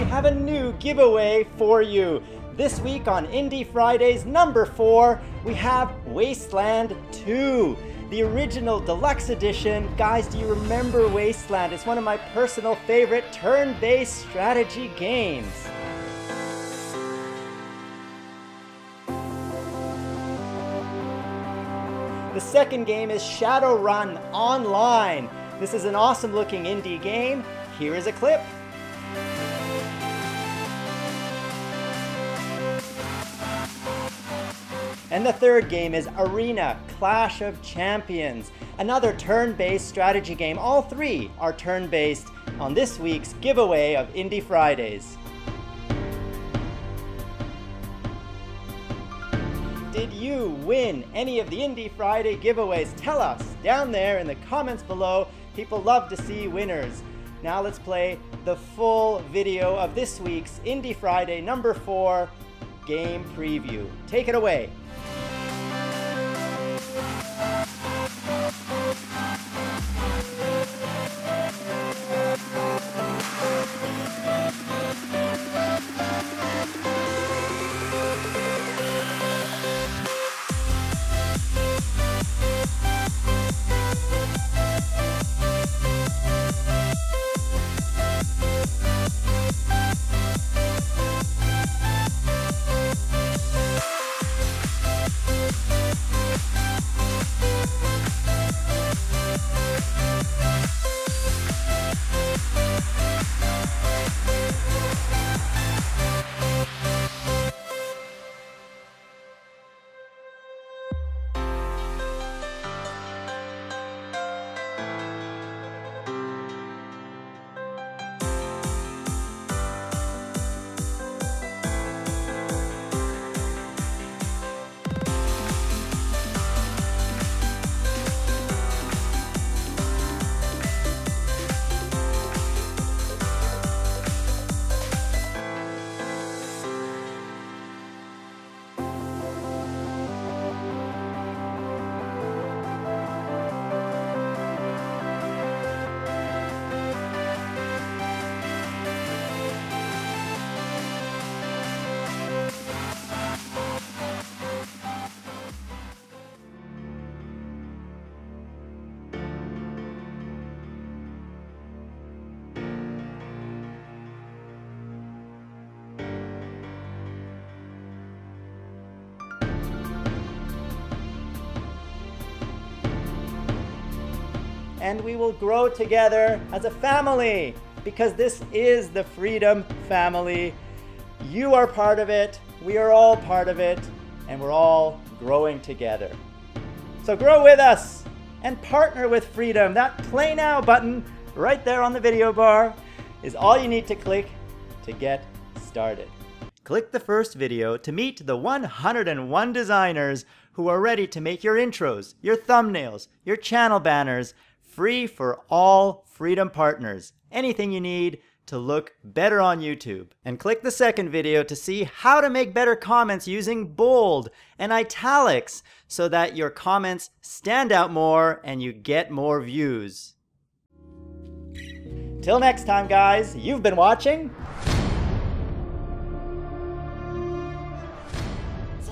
we have a new giveaway for you. This week on Indie Fridays number 4, we have Wasteland 2, the original deluxe edition. Guys, do you remember Wasteland? It's one of my personal favorite turn-based strategy games. The second game is Shadowrun Online. This is an awesome looking indie game. Here is a clip. And the third game is Aerena Clash of Champions, another turn-based strategy game. All three are turn-based on this week's giveaway of Indie Fridays. Did you win any of the Indie Friday giveaways? Tell us down there in the comments below. People love to see winners. Now let's play the full video of this week's Indie Friday number four game preview. Take it away. And we will grow together as a family because this is the Freedom Family. You are part of it, we are all part of it, and we're all growing together. So grow with us and partner with Freedom. That Play Now button right there on the video bar is all you need to click to get started. Click the first video to meet the 101 designers who are ready to make your intros, your thumbnails, your channel banners, free for all Freedom partners. Anything you need to look better on YouTube. And click the second video to see how to make better comments using bold and italics so that your comments stand out more and you get more views. Till next time, guys, you've been watching